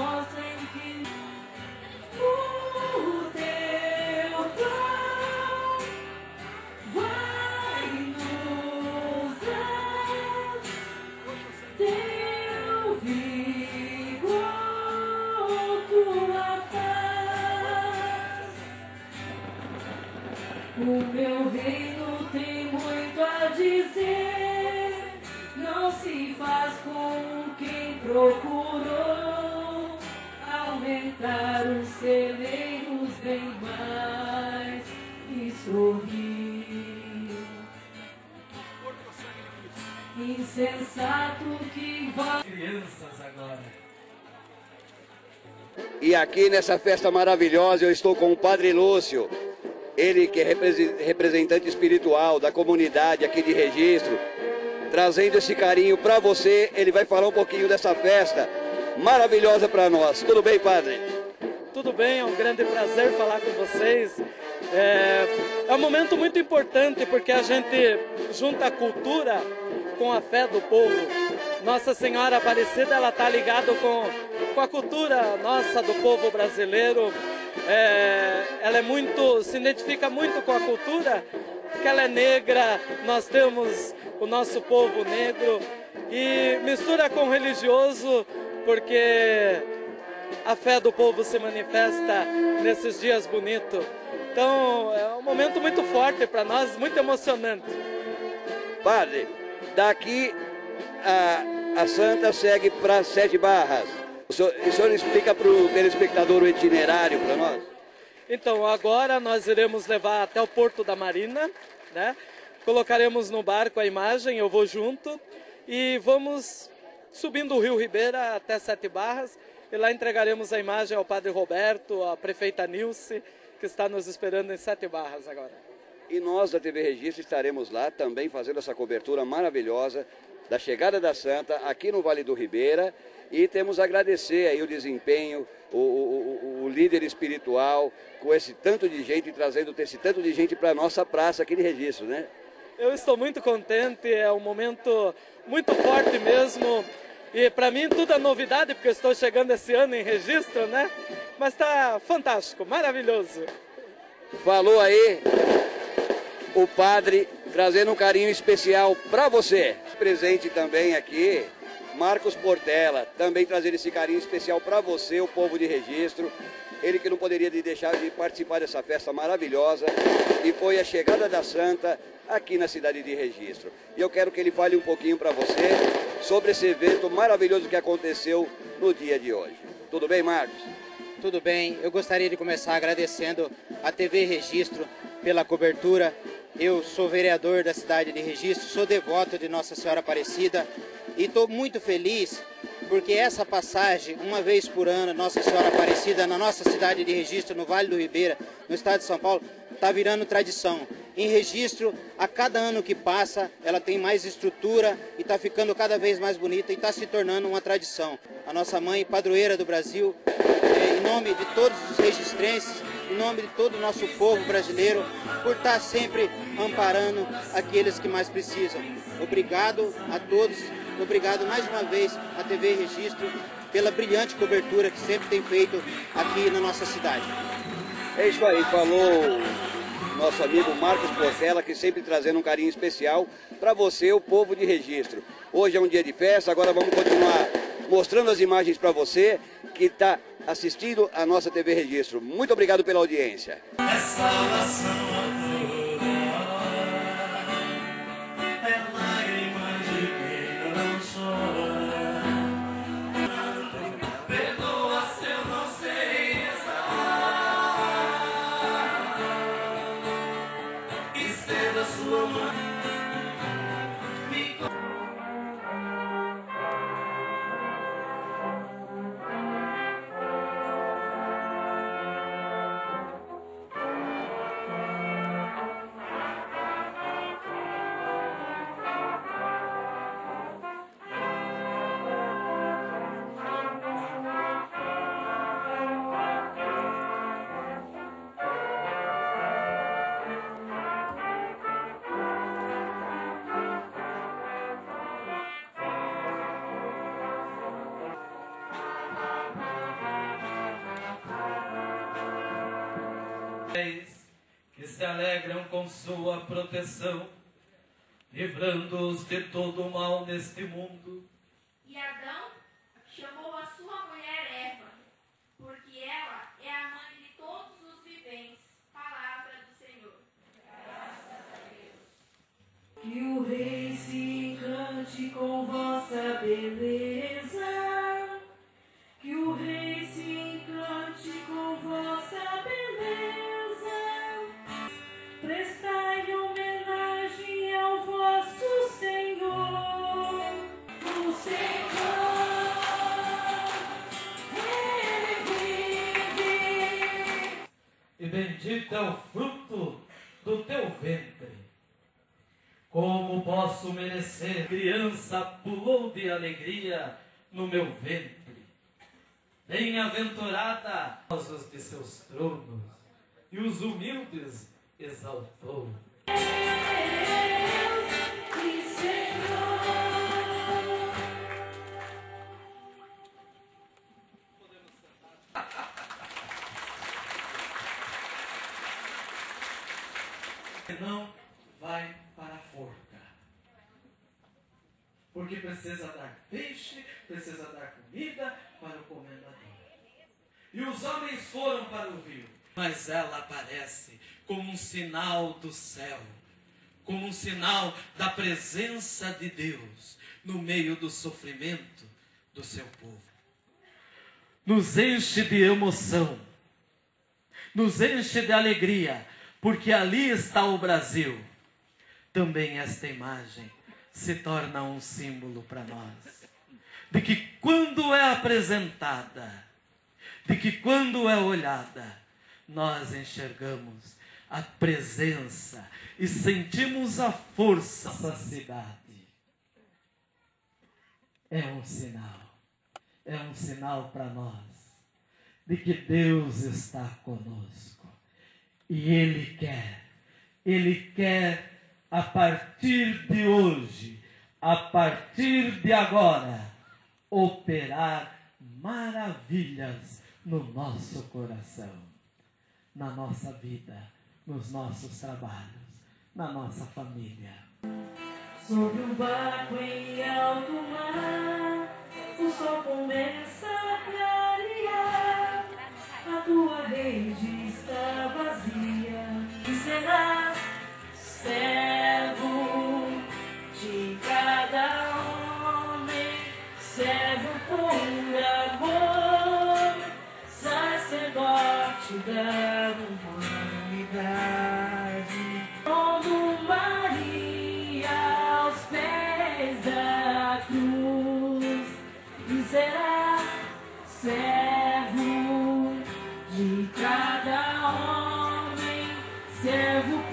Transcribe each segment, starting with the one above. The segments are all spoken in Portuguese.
se mostrem E aqui nessa festa maravilhosa eu estou com o Padre Lúcio, ele que é represe- representante espiritual da comunidade aqui de registro, trazendo esse carinho para você. Ele vai falar um pouquinho dessa festa maravilhosa para nós. Tudo bem, Padre? Tudo bem, é um grande prazer falar com vocês. É, é um momento muito importante porque a gente junta a cultura com a fé do povo. Nossa Senhora Aparecida ela está ligada com, com a cultura nossa do povo brasileiro. É, ela é muito, se identifica muito com a cultura porque ela é negra. Nós temos o nosso povo negro e mistura com religioso porque a fé do povo se manifesta nesses dias bonitos. Então é um momento muito forte para nós, muito emocionante. Padre, daqui a, a Santa segue para Sete Barras. O senhor, o senhor explica para o telespectador o itinerário para nós? Então agora nós iremos levar até o Porto da Marina, né? Colocaremos no barco a imagem, eu vou junto e vamos subindo o Rio Ribeira até Sete Barras e lá entregaremos a imagem ao Padre Roberto, à prefeita Nilce, que está nos esperando em Sete Barras agora. E nós da TV Registro estaremos lá também fazendo essa cobertura maravilhosa da chegada da Santa aqui no Vale do Ribeira e temos a agradecer aí o desempenho, o, o- o- o líder espiritual, com esse tanto de gente, trazendo esse tanto de gente para a nossa praça aqui de registro, né? Eu estou muito contente, é um momento muito forte mesmo. E para mim tudo é novidade, porque eu estou chegando esse ano em registro, né? Mas está fantástico, maravilhoso. Falou aí o padre trazendo um carinho especial para você. Presente também aqui, Marcos Portela, também trazendo esse carinho especial para você, o povo de registro. Ele que não poderia de deixar de participar dessa festa maravilhosa e foi a chegada da Santa aqui na cidade de Registro. E eu quero que ele fale um pouquinho para você sobre esse evento maravilhoso que aconteceu no dia de hoje. Tudo bem, Marcos? Tudo bem, eu gostaria de começar agradecendo a TV Registro pela cobertura. Eu sou vereador da cidade de Registro, sou devoto de Nossa Senhora Aparecida e estou muito feliz porque essa passagem, uma vez por ano, Nossa Senhora Aparecida, na nossa cidade de Registro, no Vale do Ribeira, no estado de São Paulo, está virando tradição. Em registro, a cada ano que passa, ela tem mais estrutura e está ficando cada vez mais bonita e está se tornando uma tradição. A nossa mãe, padroeira do Brasil, é, em nome de todos os registrenses, em nome de todo o nosso povo brasileiro, por estar sempre amparando aqueles que mais precisam. Obrigado a todos, obrigado mais uma vez à TV Registro pela brilhante cobertura que sempre tem feito aqui na nossa cidade. É isso aí, falou nosso amigo Marcos Portela, que sempre trazendo um carinho especial para você, o povo de registro. Hoje é um dia de festa, agora vamos continuar mostrando as imagens para você que está assistindo a nossa TV Registro. Muito obrigado pela audiência. É se alegram com sua proteção, livrando-os de todo o mal neste mundo. E os humildes exaltou. Deus Senhor. não vai para a forca. Porque precisa dar peixe, precisa dar comida para o comendador. E os homens foram para o rio. Mas ela aparece como um sinal do céu, como um sinal da presença de Deus no meio do sofrimento do seu povo. Nos enche de emoção, nos enche de alegria, porque ali está o Brasil. Também esta imagem se torna um símbolo para nós de que quando é apresentada, de que quando é olhada, nós enxergamos a presença e sentimos a força dessa cidade. É um sinal, é um sinal para nós de que Deus está conosco. E Ele quer, Ele quer a partir de hoje, a partir de agora, operar maravilhas no nosso coração, na nossa vida, nos nossos trabalhos, na nossa família. Sobre um barco em alto mar, o sol começa a clarear. A tua rede está vazia. E serás servo Deus.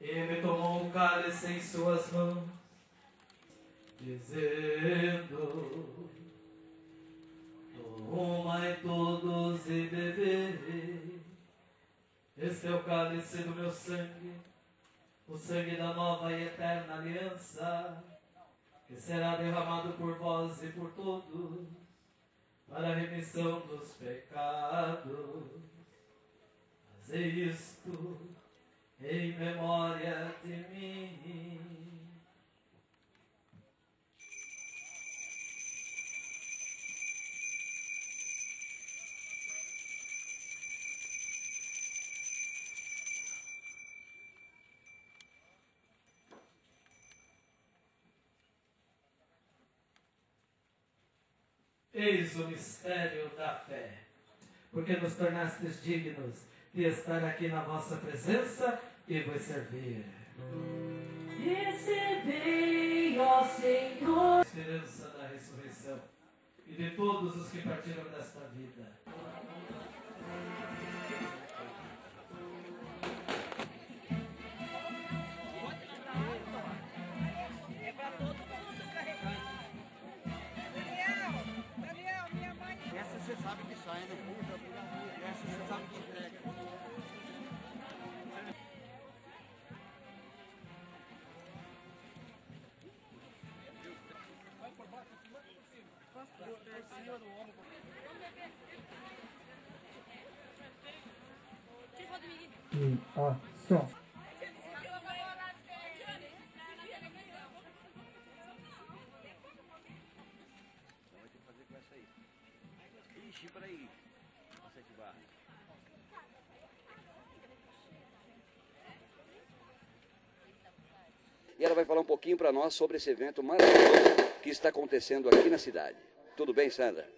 Ele tomou o cálice em suas mãos, dizendo: Tomai todos e bebei, Este é o cálice do meu sangue, o sangue da nova e eterna aliança, que será derramado por vós e por todos, para a remissão dos pecados. Fazei isto em memória de mim. Eis o mistério da fé, porque nos tornastes dignos de estar aqui na vossa presença e vos servir. Recebei, ó Senhor. Esperança da ressurreição e de todos os que partiram desta vida. Essa você sabe que sai, né? Aí. Ixi, peraí. Sete barras. E ela vai falar um pouquinho para nós sobre esse evento maravilhoso que está acontecendo aqui na cidade. Tudo bem, Sandra?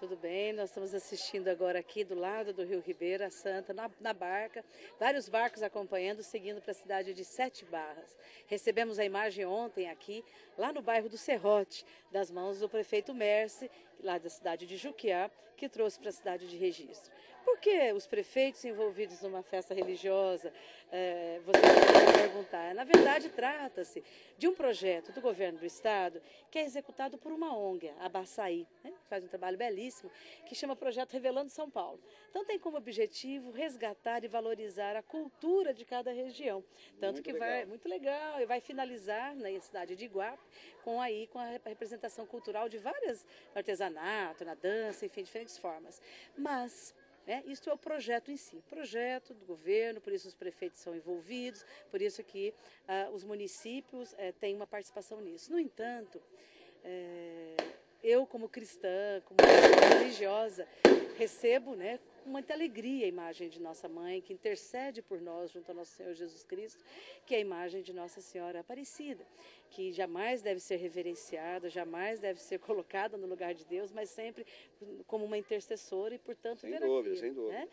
Tudo bem, nós estamos assistindo agora aqui do lado do Rio Ribeira Santa, na, na barca, vários barcos acompanhando, seguindo para a cidade de Sete Barras. Recebemos a imagem ontem aqui, lá no bairro do Serrote, das mãos do prefeito Merce, lá da cidade de Juquiá, que trouxe para a cidade de registro. Por que os prefeitos envolvidos numa festa religiosa? É, você pode perguntar. Na verdade, trata-se de um projeto do governo do estado que é executado por uma ONG, a Baçaí, né? que faz um trabalho belíssimo, que chama Projeto Revelando São Paulo. Então, tem como objetivo resgatar e valorizar a cultura de cada região. Tanto Muito que legal. vai muito legal e vai finalizar na cidade de Iguape com aí com a representação cultural de várias artesanato, na dança, enfim, diferentes formas. Mas né, isto é o projeto em si, projeto do governo, por isso os prefeitos são envolvidos, por isso que ah, os municípios eh, têm uma participação nisso. No entanto, eh, eu como cristã, como religiosa, recebo, né, muita alegria a imagem de nossa mãe que intercede por nós junto ao nosso Senhor Jesus Cristo, que é a imagem de Nossa Senhora Aparecida, que jamais deve ser reverenciada, jamais deve ser colocada no lugar de Deus, mas sempre como uma intercessora e, portanto, Sem dúvida, sem dúvida. né?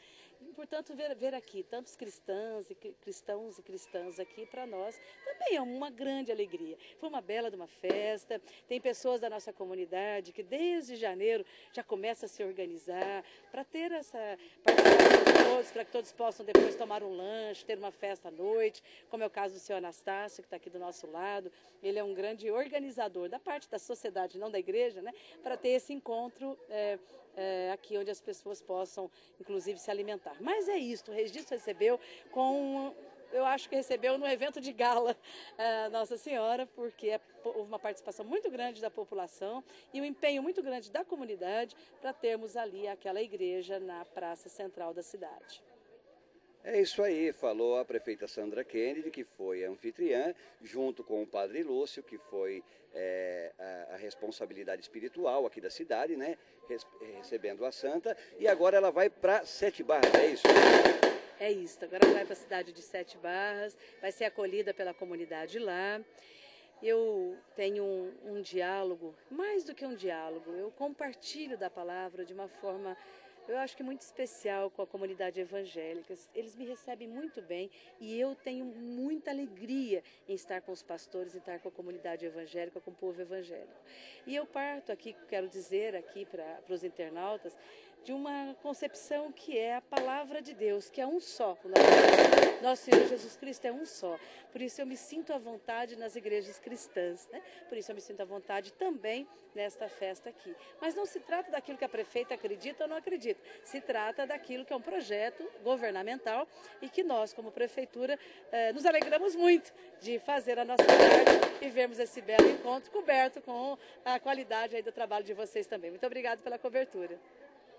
Portanto, ver, ver aqui tantos cristãos e cri- cristãos e cristãs aqui para nós também é uma grande alegria. Foi uma bela de uma festa. Tem pessoas da nossa comunidade que desde janeiro já começa a se organizar para ter essa participação todos, para que todos possam depois tomar um lanche, ter uma festa à noite, como é o caso do senhor Anastácio, que está aqui do nosso lado. Ele é um grande organizador da parte da sociedade, não da igreja, né? Para ter esse encontro é, é, aqui onde as pessoas possam, inclusive, se alimentar. Mas é isso, o registro recebeu com. Eu acho que recebeu no evento de gala eh, Nossa Senhora, porque é houve uma participação muito grande da população e um empenho muito grande da comunidade para termos ali aquela igreja na praça central da cidade. É isso aí, falou a prefeita Sandra Kennedy, que foi anfitriã, junto com o padre Lúcio, que foi é, a, a responsabilidade espiritual aqui da cidade, né? res- recebendo a santa. E agora ela vai para Sete Barras, é isso? É isso, agora vai para a cidade de Sete Barras, vai ser acolhida pela comunidade lá. Eu tenho um, um diálogo, mais do que um diálogo, eu compartilho da palavra de uma forma, eu acho que muito especial com a comunidade evangélica. Eles me recebem muito bem e eu tenho muita alegria em estar com os pastores, em estar com a comunidade evangélica, com o povo evangélico. E eu parto aqui, quero dizer aqui para os internautas, de uma concepção que é a palavra de Deus, que é um só. Nosso, Senhor Jesus Cristo é um só. Por isso eu me sinto à vontade nas igrejas cristãs. Né? Por isso eu me sinto à vontade também nesta festa aqui. Mas não se trata daquilo que a prefeita acredita ou não acredita, se trata daquilo que é um projeto governamental e que nós, como prefeitura, eh, nos alegramos muito de fazer a nossa parte e vermos esse belo encontro coberto com a qualidade aí do trabalho de vocês também. Muito obrigada pela cobertura.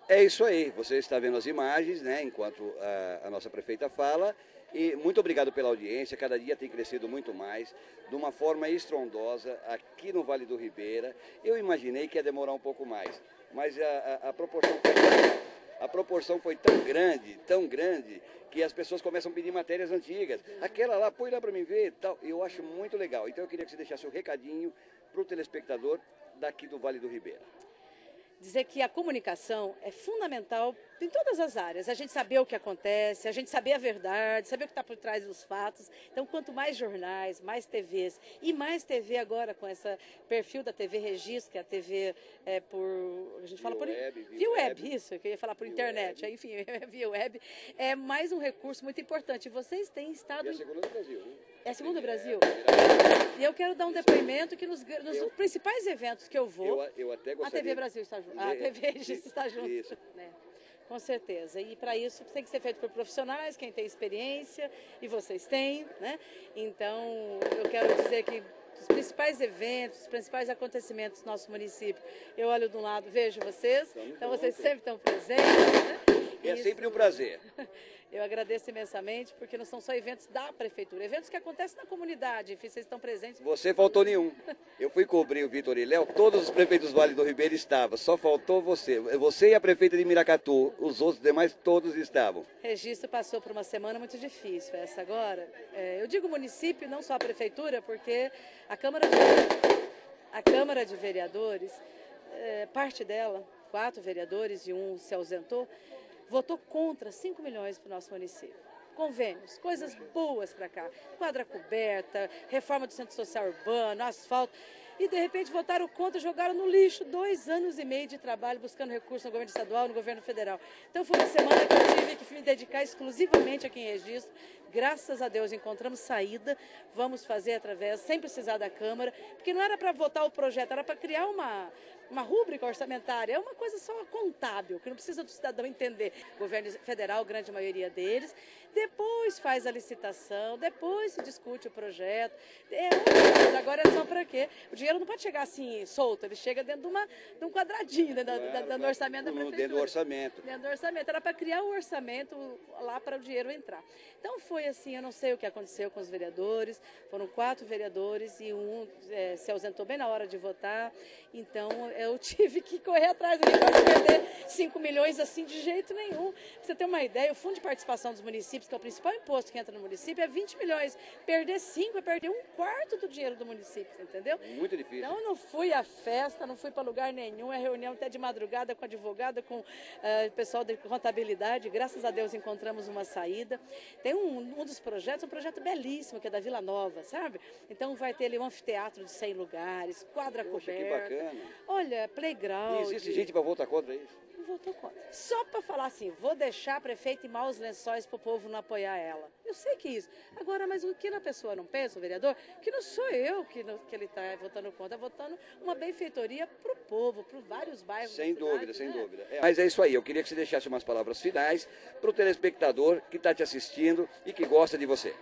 É isso aí, você está vendo as imagens, né, enquanto a, a, nossa prefeita fala. E muito obrigado pela audiência, cada dia tem crescido muito mais, de uma forma estrondosa, aqui no Vale do Ribeira. Eu imaginei que ia demorar um pouco mais, mas a, a, a proporção foi tão, a proporção foi tão grande, tão grande, que as pessoas começam a pedir matérias antigas. Aquela lá, põe lá para mim ver tal. Eu acho muito legal. Então eu queria que você deixasse o um recadinho para o telespectador daqui do Vale do Ribeira dizer que a comunicação é fundamental em todas as áreas. A gente saber o que acontece, a gente saber a verdade, saber o que está por trás dos fatos. Então, quanto mais jornais, mais TVs e mais TV agora com esse perfil da TV Registro, que é a TV é, por. A gente fala por. Web, via web, web, isso, que eu ia falar por internet. Web. Enfim, via web. É mais um recurso muito importante. Vocês têm estado. E a segunda do Brasil, né? É a segunda Brasil? E eu quero dar um depoimento que nos, nos eu, principais eventos que eu vou. Eu, eu até gostaria. A TV Brasil está junto. A TV Registro está junto. Isso. Né? Com certeza. E para isso tem que ser feito por profissionais, quem tem experiência, e vocês têm, né? Então, eu quero dizer que os principais eventos, os principais acontecimentos do nosso município, eu olho de um lado, vejo vocês, então vocês sempre estão presentes, né? É isso. sempre um prazer. Eu agradeço imensamente, porque não são só eventos da prefeitura, eventos que acontecem na comunidade, enfim, vocês estão presentes. Você faltou nenhum. Eu fui cobrir o Vitor e Léo, todos os prefeitos do Vale do Ribeiro estavam, só faltou você. Você e a prefeita de Miracatu, os outros demais todos estavam. Registro passou por uma semana muito difícil, essa agora. É, eu digo município, não só a prefeitura, porque a Câmara de, a Câmara de Vereadores, é, parte dela, quatro vereadores e um se ausentou, votou contra 5 milhões para o nosso município. Convênios, coisas boas para cá. Quadra coberta, reforma do centro social urbano, asfalto. E de repente votaram contra, jogaram no lixo dois anos e meio de trabalho buscando recursos no governo estadual, no governo federal. Então foi uma semana que eu tive que me dedicar exclusivamente aqui em registro. Graças a Deus encontramos saída, vamos fazer através, sem precisar da Câmara, porque não era para votar o projeto, era para criar uma, uma rúbrica orçamentária, é uma coisa só contábil, que não precisa do cidadão entender. O governo federal, grande maioria deles, depois faz a licitação, depois se discute o projeto. É agora é só para quê? O dinheiro não pode chegar assim solto, ele chega dentro de, uma, de um quadradinho dentro, claro, da, da, do orçamento da prefeitura. Dentro do orçamento. Dentro do orçamento. Era para criar o orçamento lá para o dinheiro entrar. Então foi assim, eu não sei o que aconteceu com os vereadores, foram quatro vereadores e um é, se ausentou bem na hora de votar, então eu tive que correr atrás, não posso perder 5 milhões assim de jeito nenhum. Pra você ter uma ideia, o Fundo de Participação dos Municípios, que é o principal imposto que entra no município, é 20 milhões. Perder 5 é perder um quarto do dinheiro do município, entendeu? Muito difícil. Então eu não fui à festa, não fui para lugar nenhum, é reunião até de madrugada com advogada, com uh, pessoal de contabilidade, graças a Deus encontramos uma saída. Tem um, um dos projetos, um projeto belíssimo, que é da Vila Nova, sabe? Então vai ter ali um anfiteatro de 100 lugares, quadra Poxa, coberta. que bacana. Olha, playground. E existe gente para votar contra isso? Votou contra. Só para falar assim, vou deixar a prefeita em maus lençóis para o povo não apoiar ela. Eu sei que isso. Agora, mas o que a pessoa não pensa, o vereador, que não sou eu que, no, que ele está votando contra, é votando uma benfeitoria para o povo, para vários bairros. Sem da dúvida, cidade, sem né? dúvida. É, mas é isso aí, eu queria que você deixasse umas palavras finais para o telespectador que está te assistindo e que gosta de você.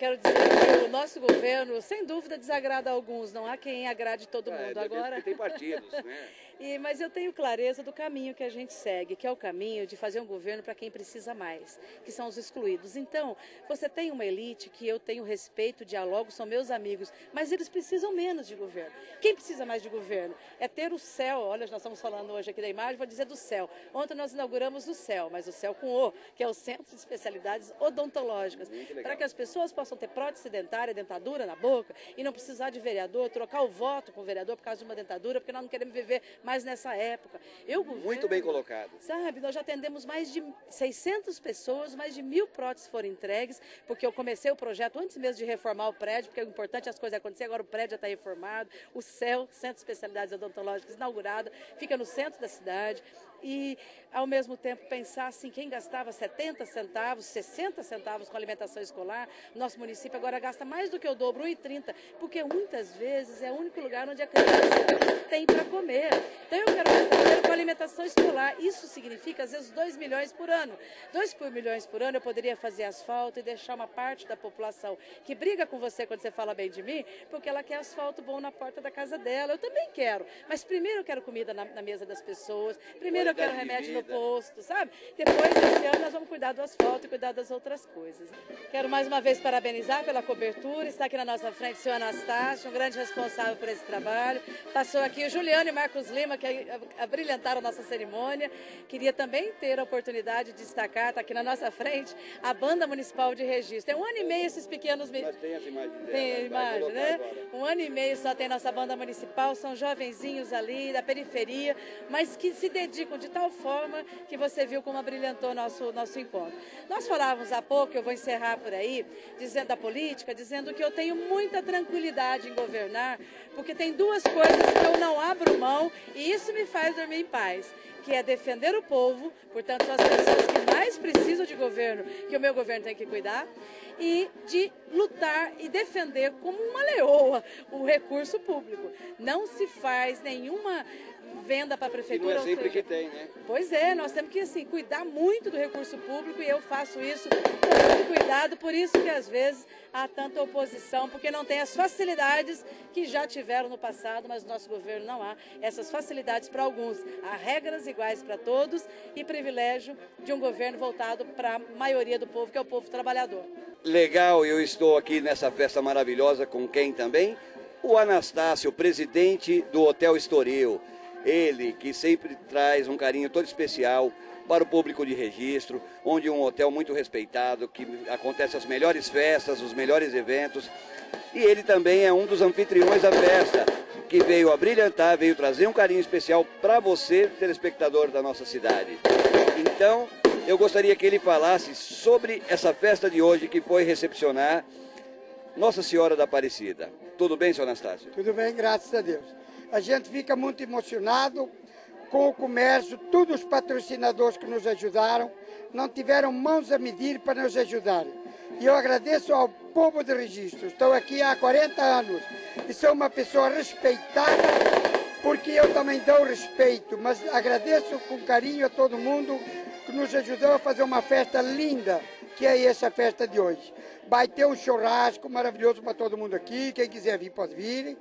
Quero dizer que o nosso governo, sem dúvida, desagrada alguns. Não há quem agrade todo É, mundo. Agora. tem partidos, né? E, mas eu tenho clareza do caminho que a gente segue, que é o caminho de fazer um governo para quem precisa mais, que são os excluídos. Então, você tem uma elite que eu tenho respeito, dialogo, são meus amigos, mas eles precisam menos de governo. Quem precisa mais de governo? É ter o céu. Olha, nós estamos falando hoje aqui da imagem, vou dizer do céu. Ontem nós inauguramos o céu, mas o céu com O, que é o Centro de Especialidades Odontológicas, para que as pessoas possam ter prótese dentária, dentadura na boca e não precisar de vereador, trocar o voto com o vereador por causa de uma dentadura, porque nós não queremos viver mais nessa época. Eu, Muito governo, bem colocado. Sabe, nós já atendemos mais de 600 pessoas, mais de mil próteses foram entregues, porque eu comecei o projeto antes mesmo de reformar o prédio, porque é importante as coisas acontecerem, agora o prédio já está reformado, o CEL, Centro de Especialidades Odontológicas, inaugurado, fica no centro da cidade. E, ao mesmo tempo, pensar assim, quem gastava 70 centavos, 60 centavos com alimentação escolar, nosso município agora gasta mais do que o dobro, 1,30, porque muitas vezes é o único lugar onde a criança tem para comer. Então eu quero gastar dinheiro com alimentação escolar. Isso significa, às vezes, 2 milhões por ano. 2 milhões por ano eu poderia fazer asfalto e deixar uma parte da população que briga com você quando você fala bem de mim, porque ela quer asfalto bom na porta da casa dela. Eu também quero. Mas primeiro eu quero comida na, na mesa das pessoas. Primeiro eu quero remédio no posto, sabe? Depois, esse ano, nós vamos cuidar do asfalto e cuidar das outras coisas. Quero mais uma vez parabenizar pela cobertura. Está aqui na nossa frente o senhor Anastácio, um grande responsável por esse trabalho. Passou aqui o Juliano e Marcos Lima, que abrilhantaram a nossa cerimônia. Queria também ter a oportunidade de destacar, está aqui na nossa frente, a Banda Municipal de Registro. É um ano e meio esses pequenos... Mas tem as imagens dela. Tem a vai imagem, né? agora. Um ano e meio só tem nossa banda municipal, são jovenzinhos ali da periferia, mas que se dedicam de tal forma que você viu como brilhantou nosso nosso encontro. Nós falávamos há pouco, eu vou encerrar por aí, dizendo da política, dizendo que eu tenho muita tranquilidade em governar, porque tem duas coisas que eu não abro mão e isso me faz dormir em paz que é defender o povo, portanto, as pessoas que mais precisam de governo, que o meu governo tem que cuidar, e de lutar e defender como uma leoa o recurso público. Não se faz nenhuma venda para a E não prefeitura. é sempre seja, que tem, né? Pois é, nós temos que assim, cuidar muito do recurso público e eu faço isso com muito cuidado, por isso que às vezes há tanta oposição, porque não tem as facilidades que já tiveram no passado, mas no nosso governo não há essas facilidades para alguns. Há regras iguais para todos e privilégio de um governo voltado para a maioria do povo, que é o povo trabalhador. Legal, eu estou aqui nessa festa maravilhosa com quem também? O Anastácio, presidente do Hotel Estoril. Ele que sempre traz um carinho todo especial para o público de registro, onde um hotel muito respeitado, que acontece as melhores festas, os melhores eventos. E ele também é um dos anfitriões da festa, que veio a brilhantar, veio trazer um carinho especial para você, telespectador da nossa cidade. Então, eu gostaria que ele falasse sobre essa festa de hoje que foi recepcionar Nossa Senhora da Aparecida. Tudo bem, senhor Anastácio? Tudo bem, graças a Deus. A gente fica muito emocionado com o comércio, todos os patrocinadores que nos ajudaram, não tiveram mãos a medir para nos ajudar. E eu agradeço ao povo de registro. Estou aqui há 40 anos e sou uma pessoa respeitada, porque eu também dou respeito, mas agradeço com carinho a todo mundo que nos ajudou a fazer uma festa linda, que é essa festa de hoje. Vai ter um churrasco maravilhoso para todo mundo aqui, quem quiser vir pode vir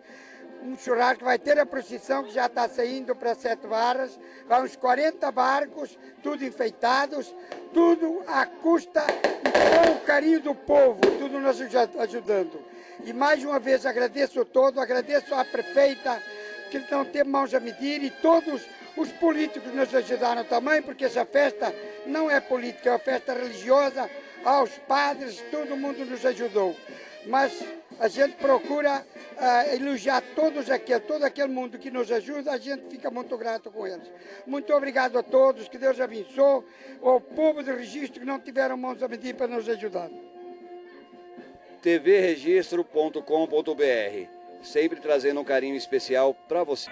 um churrasco, vai ter a procissão que já está saindo para Sete Barras, vai uns 40 barcos, tudo enfeitados, tudo à custa e com o carinho do povo, tudo nos aju- ajudando. E mais uma vez agradeço a todo, agradeço à prefeita, que não tem mãos a medir, e todos os políticos nos ajudaram também, porque essa festa não é política, é uma festa religiosa, aos padres, todo mundo nos ajudou. Mas a gente procura ah, elogiar todos aquele, todo aquele mundo que nos ajuda, a gente fica muito grato com eles. Muito obrigado a todos, que Deus abençoe, ao povo de registro que não tiveram mãos a medir para nos ajudar. tvregistro.com.br, sempre trazendo um carinho especial para você.